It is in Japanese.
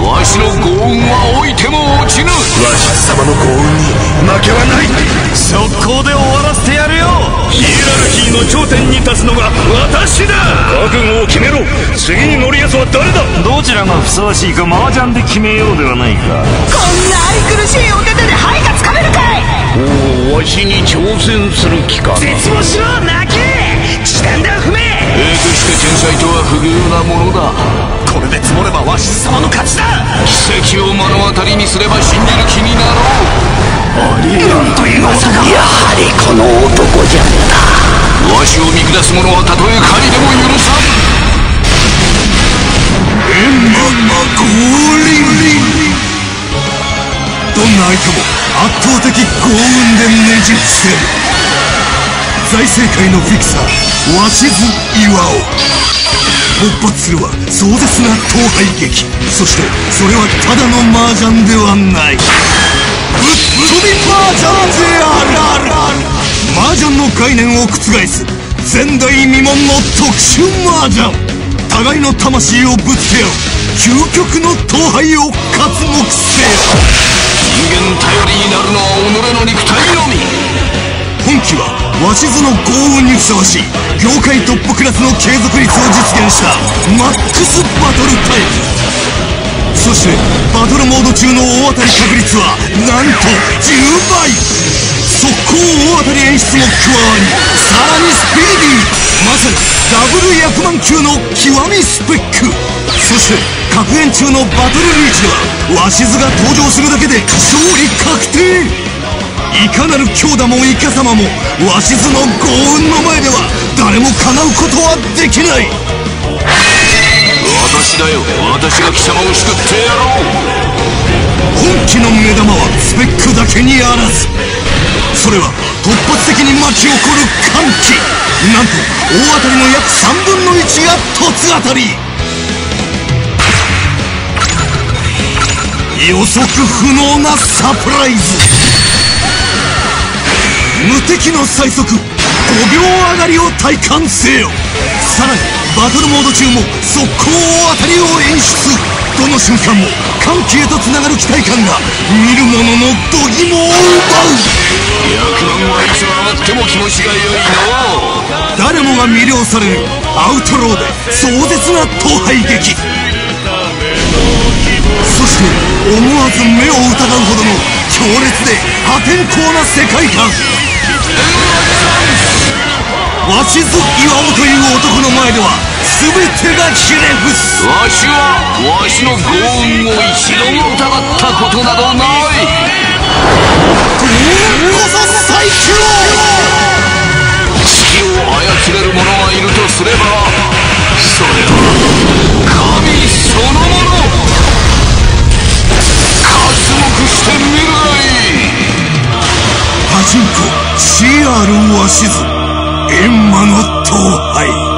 わしの幸運は置いても落ちぬ。わし様の幸運に負けはない。速攻で終わらせてやるよ。ヒエラルキーの頂点に立つのが私だ。覚悟を決めろ。次に乗る奴は誰だ。どちらがふさわしいか麻雀で決めようではないか。こんな愛くるしいお手手で灰がつかめるかい。おおわしに挑戦する気かな。絶望しろ泣け。地点で踏めえとして天才とは不遇なものだ奇跡を目の当たりにすれば信じる気になろうなんという技だやはりこの男じゃったわしを見下す者はたとえ神でも許さん。エンママ降臨どんな相手も圧倒的幸運でねじ伏せる財政界のフィクサー鷲津岩尾。勃発するは壮絶な闘敗劇。そしてそれはただの麻雀ではない。ぶっ飛び麻雀である。麻雀の概念を覆す前代未聞の特殊麻雀。互いの魂をぶつけ合う。究極の闘敗を刮目せよ。人間頼りになるのは己の肉体のみ。本期は鷲津の幸運にふさわしい。業界トップクラスの継続率を実現した。マックスバトルタイム。そしてバトルモード中の大当たり確率はなんと10倍。速攻大当たり演出も加わりさらにスピーディー。まさにダブル100万級の極みスペック。そして格言中のバトルリーチでは鷲津が登場するだけで勝利確定。いかなる強打もイカ様も鷲津の幸運の前では誰も叶うことはできない。私だよ。私が貴様を救ってやろう。本気の目玉はスペックだけにあらず。それは突発的に巻き起こる歓喜。なんと大当たりの約3分の1が突当たり。予測不能なサプライズ。無敵の最速5秒上がりを体感せよ。さらにバトルモード中も速攻大当たりを演出。どの瞬間も歓喜へとつながる期待感が見る者の度肝を奪う。100万はいつ上がっても気持ちが良いの誰もが魅了されるアウトローで壮絶な闘敗劇。そして思わず目を疑うほどの強烈で破天荒な世界観。鷲津岩尾という男の前では全てがひれ伏す。わしはわしの幸運を一度も疑ったことなどない。幸運こそ最強月を操れる者がいるとすればそれはール閻魔の統廃。